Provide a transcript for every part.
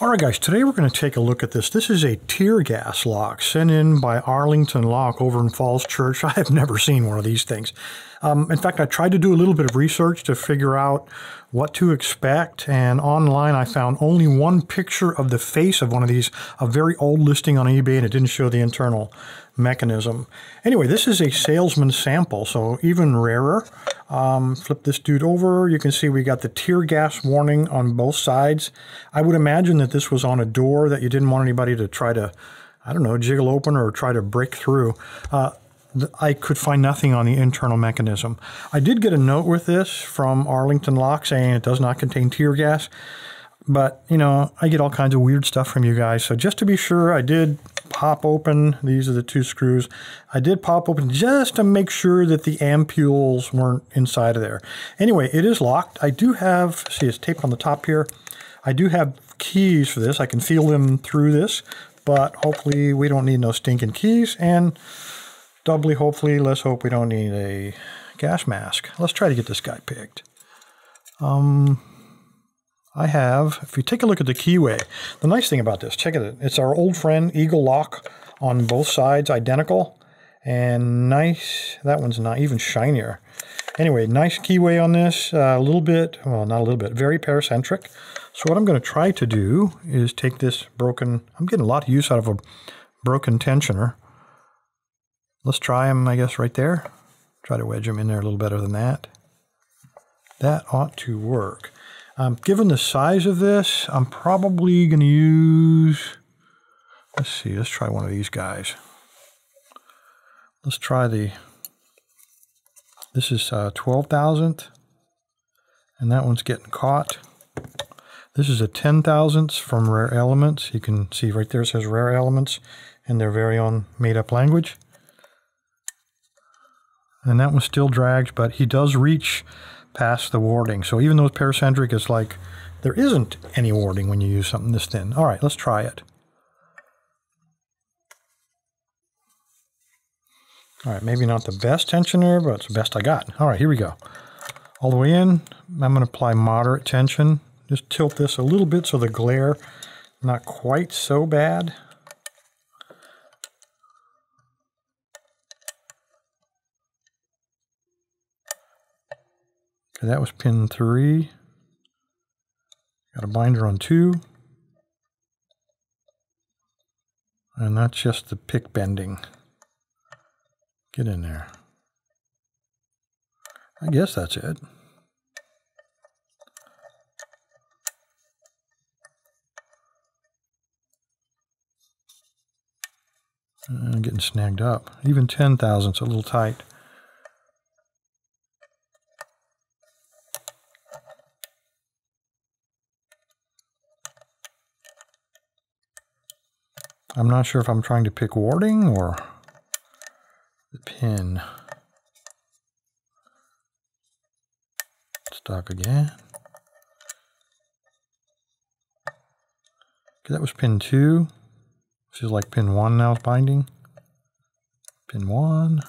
All right, guys, today we're going to take a look at this. This is a tear gas lock sent in by Arlington Lock over in Falls Church. I have never seen one of these things. Um, in fact, I tried to do a little bit of research to figure out what to expect, and online I found only one picture of the face of one of these, a very old listing on eBay, and it didn't show the internal mechanism. Anyway, this is a salesman sample, so even rarer. Um, flip this dude over. You can see we got the tear gas warning on both sides. I would imagine that this was on a door that you didn't want anybody to try to, I don't know, jiggle open or try to break through. Uh, I could find nothing on the internal mechanism. I did get a note with this from Arlington Lock saying it does not contain tear gas, but you know, I get all kinds of weird stuff from you guys. So just to be sure, I did pop open. These are the two screws. I did pop open just to make sure that the ampules weren't inside of there. Anyway, it is locked. I do have, see, it's taped on the top here. I do have keys for this. I can feel them through this, but hopefully we don't need no stinking keys. And doubly hopefully, let's hope we don't need a gas mask. Let's try to get this guy picked. Um, I have, if you take a look at the keyway, the nice thing about this, check it, it's our old friend Eagle Lock on both sides, identical, and nice, that one's not even shinier. Anyway, nice keyway on this, uh, a little bit, well, not a little bit, very paracentric. So what I'm going to try to do is take this broken, I'm getting a lot of use out of a broken tensioner, Let's try them, I guess, right there. Try to wedge them in there a little better than that. That ought to work. Um, given the size of this, I'm probably going to use, let's see, let's try one of these guys. Let's try the, this is uh, 12 thousandth, and that one's getting caught. This is a 10 thousandths from Rare Elements. You can see right there it says Rare Elements in their very own made-up language and that one still drags, but he does reach past the warding. So even though it's paracentric, it's like there isn't any warding when you use something this thin. All right, let's try it. All right, maybe not the best tensioner, but it's the best I got. All right, here we go. All the way in, I'm going to apply moderate tension. Just tilt this a little bit so the glare not quite so bad. Okay, that was pin three. Got a binder on two. And that's just the pick bending. Get in there. I guess that's it. Uh, getting snagged up. Even 10,000 is a little tight. I'm not sure if I'm trying to pick warding or the pin. Stock again. Okay, that was pin two. This is like pin one now is binding. Pin one.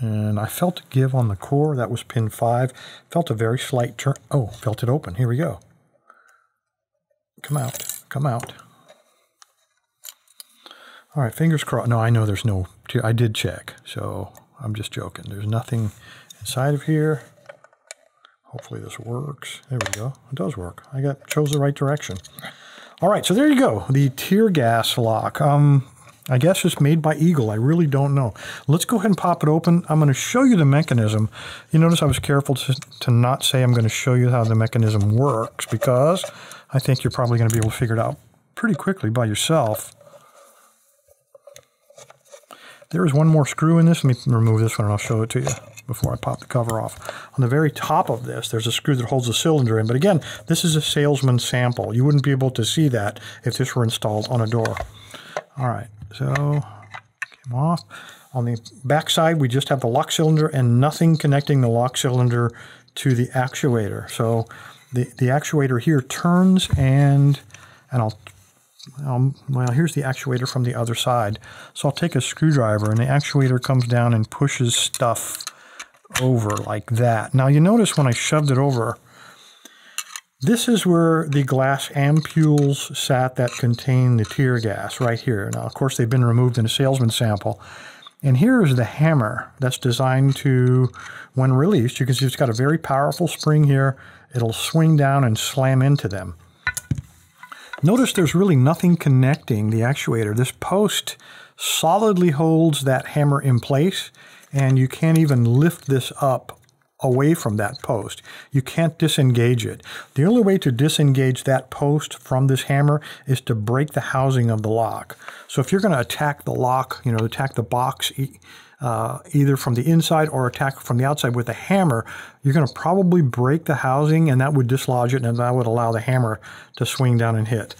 And I felt a give on the core. That was pin five. Felt a very slight turn. Oh, felt it open. Here we go. Come out. Come out. All right, fingers crossed. No, I know there's no, I did check, so I'm just joking. There's nothing inside of here. Hopefully this works. There we go. It does work. I got chose the right direction. All right, so there you go. The tear gas lock. Um, I guess it's made by Eagle. I really don't know. Let's go ahead and pop it open. I'm going to show you the mechanism. You notice I was careful to, to not say I'm going to show you how the mechanism works because I think you're probably going to be able to figure it out pretty quickly by yourself. There is one more screw in this. Let me remove this one and I'll show it to you before I pop the cover off. On the very top of this, there's a screw that holds the cylinder in. But again, this is a salesman sample. You wouldn't be able to see that if this were installed on a door. All right, so came off. On the back side, we just have the lock cylinder and nothing connecting the lock cylinder to the actuator. So the, the actuator here turns and, and I'll, um, well, here's the actuator from the other side. So I'll take a screwdriver and the actuator comes down and pushes stuff over like that. Now you notice when I shoved it over, This is where the glass ampules sat that contain the tear gas right here. Now, of course, they've been removed in a salesman sample. And here is the hammer that's designed to, when released, you can see it's got a very powerful spring here. It'll swing down and slam into them. Notice there's really nothing connecting the actuator. This post solidly holds that hammer in place and you can't even lift this up away from that post. You can't disengage it. The only way to disengage that post from this hammer is to break the housing of the lock. So if you're going to attack the lock, you know, attack the box uh, either from the inside or attack from the outside with a hammer, you're going to probably break the housing and that would dislodge it and that would allow the hammer to swing down and hit.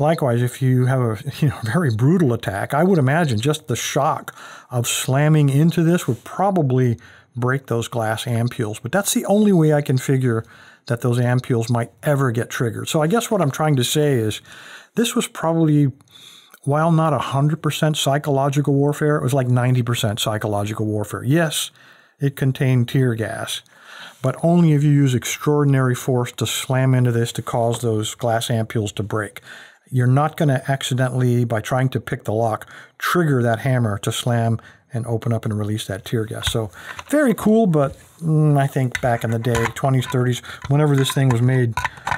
Likewise, if you have a you know, very brutal attack, I would imagine just the shock of slamming into this would probably break those glass ampules. But that's the only way I can figure that those ampules might ever get triggered. So I guess what I'm trying to say is this was probably, while not 100% psychological warfare, it was like 90% psychological warfare. Yes, it contained tear gas, but only if you use extraordinary force to slam into this to cause those glass ampules to break. You're not going to accidentally, by trying to pick the lock, trigger that hammer to slam and open up and release that tear gas. So very cool, but mm, I think back in the day, 20s, 30s, whenever this thing was made,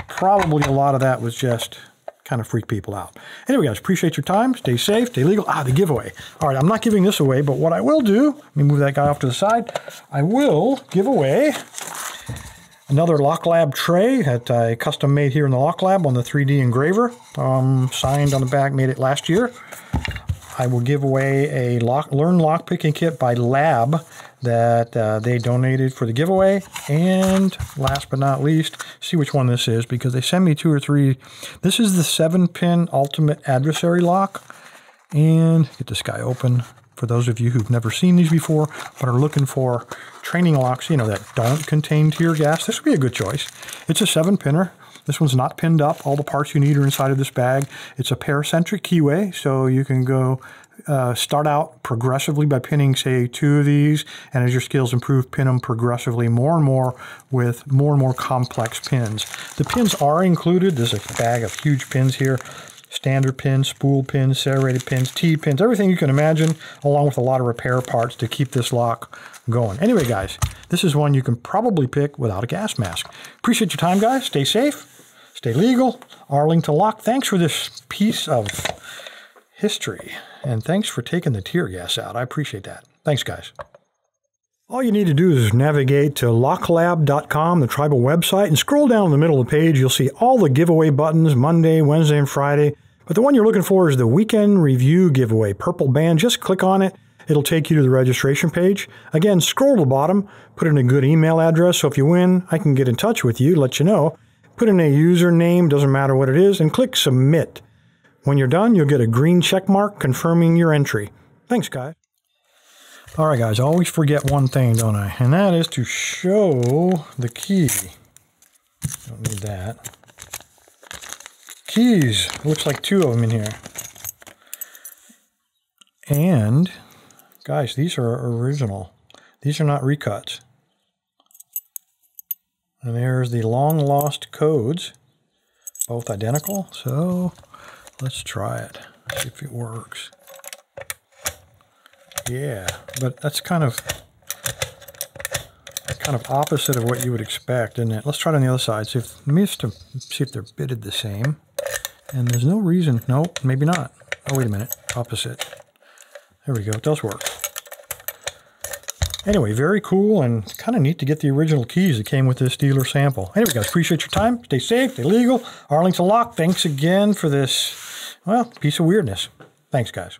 probably a lot of that was just kind of freak people out. Anyway, guys, appreciate your time. Stay safe, stay legal. Ah, the giveaway. All right, I'm not giving this away, but what I will do, let me move that guy off to the side. I will give away another Lock Lab tray that I custom made here in the Lock Lab on the 3D engraver. Um, signed on the back, made it last year. I will give away a lock, Learn Lockpicking Kit by Lab that uh, they donated for the giveaway. And last but not least, see which one this is because they sent me two or three. This is the 7-pin Ultimate Adversary Lock. And get this guy open for those of you who've never seen these before but are looking for training locks, you know, that don't contain tear gas. This would be a good choice. It's a 7-pinner. This one's not pinned up. All the parts you need are inside of this bag. It's a paracentric keyway, so you can go uh, start out progressively by pinning, say, two of these, and as your skills improve, pin them progressively more and more with more and more complex pins. The pins are included. There's a bag of huge pins here. Standard pins, spool pins, serrated pins, T pins, everything you can imagine, along with a lot of repair parts to keep this lock going. Anyway, guys, this is one you can probably pick without a gas mask. Appreciate your time, guys. Stay safe. Stay legal. Arlington Lock, thanks for this piece of history. And thanks for taking the tear gas out. I appreciate that. Thanks, guys. All you need to do is navigate to locklab.com, the tribal website, and scroll down in the middle of the page. You'll see all the giveaway buttons Monday, Wednesday, and Friday. But the one you're looking for is the weekend review giveaway, purple band. Just click on it. It'll take you to the registration page. Again, scroll to the bottom, put in a good email address. So if you win, I can get in touch with you, let you know. Put in a username, doesn't matter what it is, and click Submit. When you're done, you'll get a green check mark confirming your entry. Thanks, guys. All right, guys, I always forget one thing, don't I? And that is to show the key. Don't need that. Keys. Looks like two of them in here. And, guys, these are original. These are not recuts. And there's the long lost codes, both identical. So let's try it, see if it works. Yeah, but that's kind of kind of opposite of what you would expect, isn't it? Let's try it on the other side. See if, let me just to see if they're bitted the same. And there's no reason. No, maybe not. Oh, wait a minute. Opposite. There we go. It does work. Anyway, very cool and kind of neat to get the original keys that came with this dealer sample. Anyway, guys, appreciate your time. Stay safe, stay legal. Arlington Lock, thanks again for this, well, piece of weirdness. Thanks, guys.